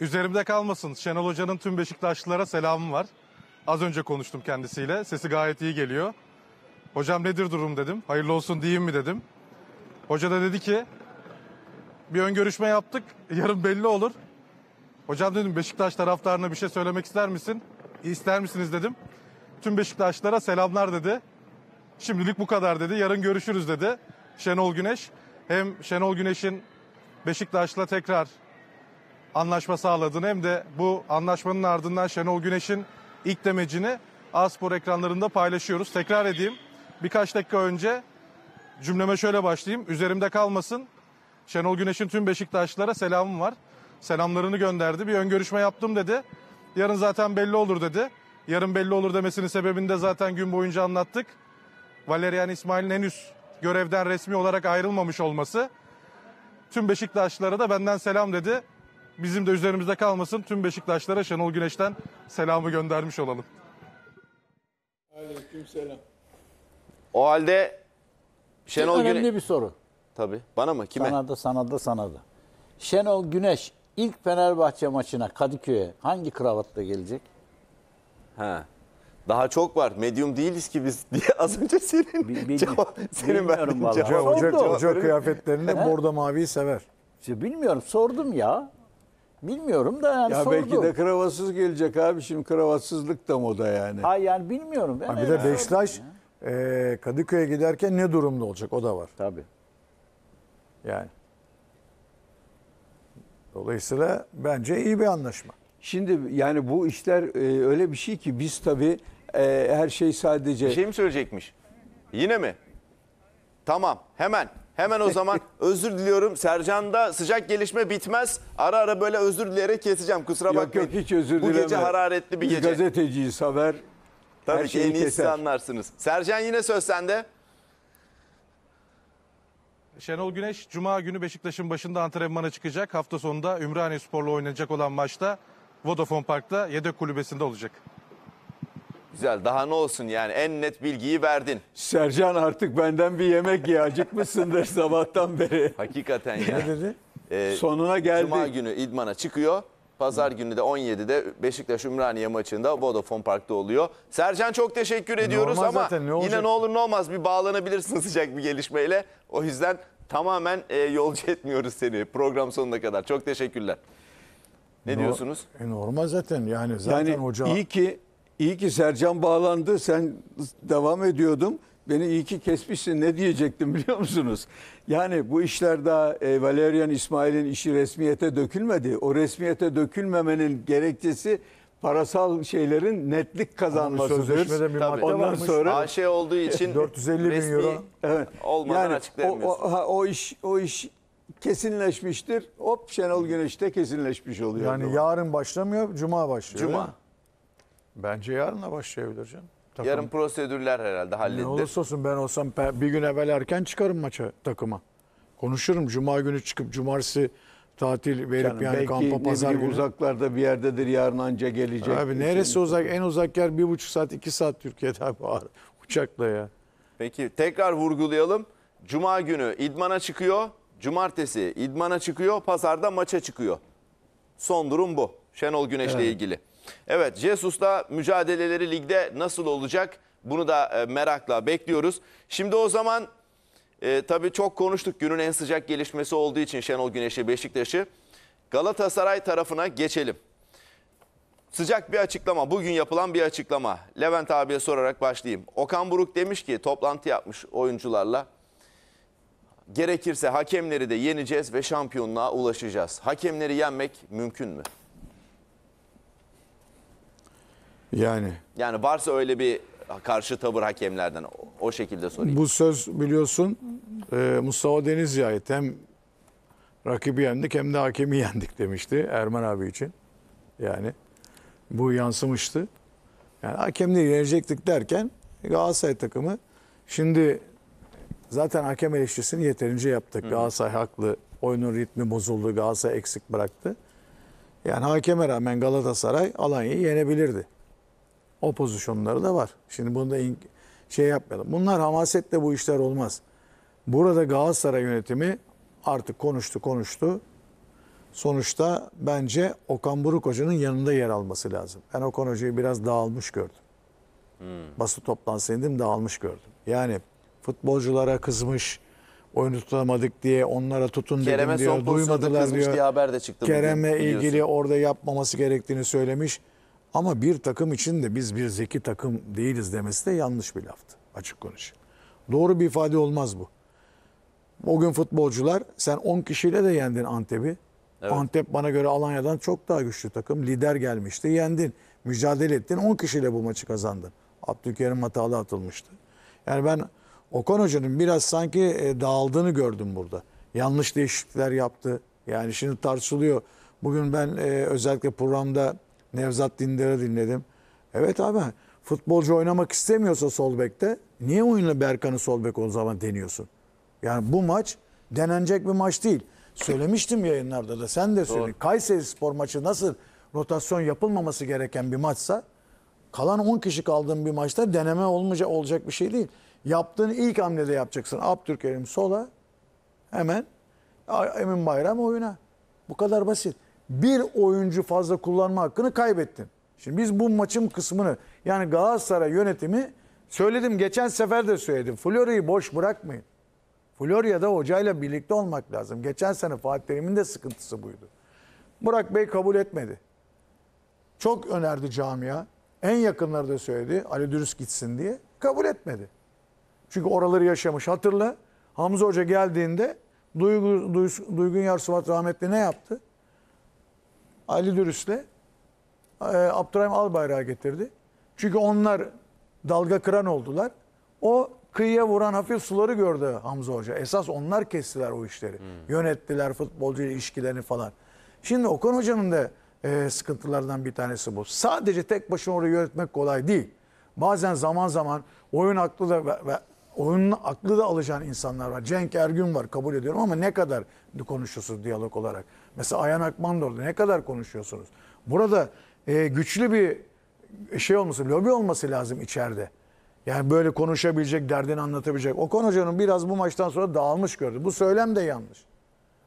Üzerimde kalmasın. Şenol Hoca'nın tüm Beşiktaşlılara selamı var. Az önce konuştum kendisiyle. Sesi gayet iyi geliyor. Hocam nedir durum dedim. Hayırlı olsun diyeyim mi dedim. Hoca da dedi ki bir ön görüşme yaptık. Yarın belli olur. Hocam dedim Beşiktaş taraftarına bir şey söylemek ister misin? İster misiniz dedim. Tüm Beşiktaşlara selamlar dedi. Şimdilik bu kadar dedi. Yarın görüşürüz dedi. Şenol Güneş. Hem Şenol Güneş'in Beşiktaş'la tekrar anlaşma sağladığını hem de bu anlaşmanın ardından Şenol Güneş'in ilk demecini A-Spor ekranlarında paylaşıyoruz. Tekrar edeyim. Birkaç dakika önce cümleme şöyle başlayayım. Üzerimde kalmasın. Şenol Güneş'in tüm Beşiktaşlılara selamım var. Selamlarını gönderdi. Bir ön görüşme yaptım dedi. Yarın zaten belli olur dedi. Yarın belli olur demesinin sebebini de zaten gün boyunca anlattık. Valerian İsmail'in henüz görevden resmi olarak ayrılmamış olması. Tüm Beşiktaşlılara da benden selam dedi. Bizim de üzerimizde kalmasın. Tüm Beşiktaşlara Şenol Güneş'ten selamı göndermiş olalım. Aleykümselam. O halde Şenol önemli Güneş... bir soru. Tabii. Bana mı? Kime? Sana da sana da sana da. Şenol Güneş ilk Fenerbahçe maçına Kadıköy'e hangi kravatla gelecek? Ha. Daha çok var. Medyum değiliz ki biz diye az önce senin Bil- bil- cevap, senin bilmiyorum verdiğin cevap. Hoca, hoca, hoca kıyafetlerinde bordo maviyi sever. İşte bilmiyorum sordum ya. Bilmiyorum da yani Ya sordum. belki de kravatsız gelecek abi. Şimdi kravatsızlık da moda yani. Ay yani bilmiyorum. Ben Ha, bir de Beşiktaş e, Kadıköy'e giderken ne durumda olacak o da var. Tabii. Yani. Dolayısıyla bence iyi bir anlaşma. Şimdi yani bu işler e, öyle bir şey ki biz tabii e, her şey sadece Bir şey mi söyleyecekmiş? Yine mi? Tamam. Hemen. Hemen o zaman özür diliyorum. Sercan'da sıcak gelişme bitmez. Ara ara böyle özür dileyerek keseceğim. Kusura yok bakmayın. yok hiç özür Bu dileme. gece hararetli bir Biz gece. gazeteciyiz haber. Tabii her ki şeyi en iyisi keser. anlarsınız. Sercan yine söz sende. Şenol Güneş Cuma günü Beşiktaş'ın başında antrenmana çıkacak. Hafta sonunda Ümraniye Spor'la oynanacak olan maçta Vodafone Park'ta yedek kulübesinde olacak. Güzel. Daha ne olsun yani en net bilgiyi verdin. Sercan artık benden bir yemek ye acıkmışsındır sabahtan beri. Hakikaten ya. Ne dedi? Ee, Sonuna geldik. Cuma günü idmana çıkıyor. Pazar günü de 17'de Beşiktaş Ümraniye maçında Vodafone Park'ta oluyor. Sercan çok teşekkür ediyoruz normal ama zaten, ne olacak? yine ne olur ne olmaz bir bağlanabilirsin sıcak bir gelişmeyle. O yüzden tamamen e, yolcu etmiyoruz seni program sonuna kadar. Çok teşekkürler. Ne No- diyorsunuz? E, normal zaten yani zaten Yani hoca iyi ki iyi ki Sercan bağlandı. Sen devam ediyordum. Beni iyi ki kesmişsin. Ne diyecektim biliyor musunuz? Yani bu işler daha e, Valerian İsmail'in işi resmiyete dökülmedi. O resmiyete dökülmemenin gerekçesi parasal şeylerin netlik kazanmasıdır. sözleşmede bir Tabii. madde Ondan varmış. sonra AŞ olduğu için 450 bin resmi euro. evet. olmadan yani o, açıklayamıyorsun. o, ha, o iş o iş kesinleşmiştir. Hop Şenol Güneş'te kesinleşmiş oluyor. Yani yarın başlamıyor, cuma başlıyor. Cuma. Bence yarına başlayabilir canım. Takım. Yarın prosedürler herhalde ne halledilir. olursa olsun ben olsam bir gün evvel erken çıkarım maça takıma. Konuşurum. Cuma günü çıkıp cumartesi tatil verip Yani yani belki kampa ne pazar günü. uzaklarda bir yerdedir yarın anca gelecek. Abi neresi uzak? En uzak yer bir buçuk saat, iki saat Türkiye'de abi. Uçakla ya. Peki tekrar vurgulayalım. Cuma günü idmana çıkıyor. Cumartesi idmana çıkıyor. Pazarda maça çıkıyor. Son durum bu. Şenol Güneş'le ilgili. Evet Jesus'la mücadeleleri ligde nasıl olacak? Bunu da e, merakla bekliyoruz. Şimdi o zaman e, tabii çok konuştuk günün en sıcak gelişmesi olduğu için Şenol Güneş'i Beşiktaş'ı. Galatasaray tarafına geçelim. Sıcak bir açıklama, bugün yapılan bir açıklama. Levent abiye sorarak başlayayım. Okan Buruk demiş ki toplantı yapmış oyuncularla. Gerekirse hakemleri de yeneceğiz ve şampiyonluğa ulaşacağız. Hakemleri yenmek mümkün mü? Yani Yani varsa öyle bir karşı tavır hakemlerden o, o şekilde sorayım. bu söz biliyorsun e, Mustafa Denizli'ye ait. Hem rakibi yendik hem de hakemi yendik demişti Erman abi için. Yani bu yansımıştı. Yani hakemleri yenecektik derken Galatasaray takımı şimdi zaten hakem eleştirisini yeterince yaptık. Galatasaray haklı. Oyunun ritmi bozuldu. Galatasaray eksik bıraktı. Yani hakeme rağmen Galatasaray Alanya'yı yenebilirdi. O pozisyonları da var. Şimdi bunu da şey yapmayalım. Bunlar hamasetle bu işler olmaz. Burada Galatasaray yönetimi artık konuştu konuştu. sonuçta bence Okan Buruk Hoca'nın yanında yer alması lazım. Ben Okan Hoca'yı biraz dağılmış gördüm. Basın toplantısında indim dağılmış gördüm. Yani futbolculara kızmış, oyunu tutamadık diye onlara tutun Kerem'e dedim diyor. Duymadılar diyor. diye haber de çıktı. Kerem'e ilgili orada yapmaması gerektiğini söylemiş. Ama bir takım için de biz bir zeki takım değiliz demesi de yanlış bir laftı. Açık konuş. Doğru bir ifade olmaz bu. O gün futbolcular sen 10 kişiyle de yendin Antep'i. Evet. Antep bana göre Alanya'dan çok daha güçlü takım. Lider gelmişti. Yendin. Mücadele ettin. 10 kişiyle bu maçı kazandın. Abdülkerim hatalı atılmıştı. Yani ben Okan Hoca'nın biraz sanki e, dağıldığını gördüm burada. Yanlış değişiklikler yaptı. Yani şimdi tartışılıyor. Bugün ben e, özellikle programda Nevzat Dindar'ı dinledim. Evet abi futbolcu oynamak istemiyorsa sol bekte niye oyunla Berkan'ı sol bek o zaman deniyorsun? Yani bu maç denenecek bir maç değil. Söylemiştim yayınlarda da sen de söyledin. Kayseri Spor maçı nasıl rotasyon yapılmaması gereken bir maçsa kalan 10 kişi kaldığın bir maçta deneme olmayacak olacak bir şey değil. Yaptığın ilk hamlede yapacaksın. Abdülkerim sola hemen Emin Bayram oyuna. Bu kadar basit. Bir oyuncu fazla kullanma hakkını kaybettin. Şimdi biz bu maçın kısmını yani Galatasaray yönetimi söyledim geçen sefer de söyledim. Florya'yı boş bırakmayın. Florya'da hocayla birlikte olmak lazım. Geçen sene Fatih Terim'in de sıkıntısı buydu. Burak Bey kabul etmedi. Çok önerdi camia. En yakınları da söyledi Ali Dürüst gitsin diye. Kabul etmedi. Çünkü oraları yaşamış. Hatırla Hamza Hoca geldiğinde Duygu, Duygu- Duygun Yarsuvat rahmetli ne yaptı? Ali Dürüst'le e, Abdurrahim Albayrak'ı getirdi. Çünkü onlar dalga kıran oldular. O kıyıya vuran hafif suları gördü Hamza Hoca. Esas onlar kestiler o işleri. Yönettiler futbolcu ilişkilerini falan. Şimdi Okan Hoca'nın da e, sıkıntılardan bir tanesi bu. Sadece tek başına orayı yönetmek kolay değil. Bazen zaman zaman oyun aklı da oyunun aklı da alacağın insanlar var. Cenk Ergün var kabul ediyorum ama ne kadar konuşuyorsunuz diyalog olarak? Mesela Ayhan Akman da orada ne kadar konuşuyorsunuz? Burada e, güçlü bir şey olması, lobi olması lazım içeride. Yani böyle konuşabilecek, derdini anlatabilecek. Okan Hoca'nın biraz bu maçtan sonra dağılmış gördü. Bu söylem de yanlış.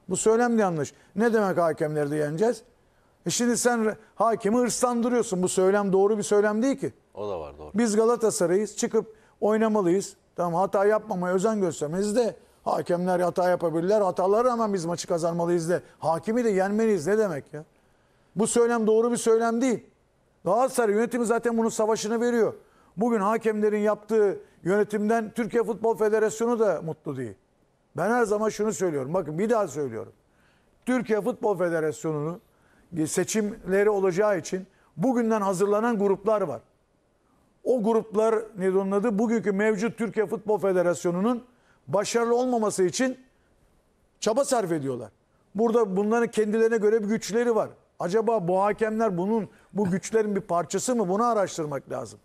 Bu söylem de yanlış. Ne demek hakemleri de yeneceğiz? E şimdi sen hakemi hırslandırıyorsun. Bu söylem doğru bir söylem değil ki. O da var doğru. Biz Galatasaray'ız. Çıkıp oynamalıyız. Tamam hata yapmamaya özen göstermeliyiz de hakemler hata yapabilirler. Hatalara rağmen biz maçı kazanmalıyız de. Hakimi de yenmeliyiz. Ne demek ya? Bu söylem doğru bir söylem değil. Galatasaray yönetimi zaten bunun savaşını veriyor. Bugün hakemlerin yaptığı yönetimden Türkiye Futbol Federasyonu da mutlu değil. Ben her zaman şunu söylüyorum. Bakın bir daha söylüyorum. Türkiye Futbol Federasyonu'nun seçimleri olacağı için bugünden hazırlanan gruplar var. O gruplar ne onun adı? Bugünkü mevcut Türkiye Futbol Federasyonu'nun başarılı olmaması için çaba sarf ediyorlar. Burada bunların kendilerine göre bir güçleri var. Acaba bu hakemler bunun bu güçlerin bir parçası mı? Bunu araştırmak lazım.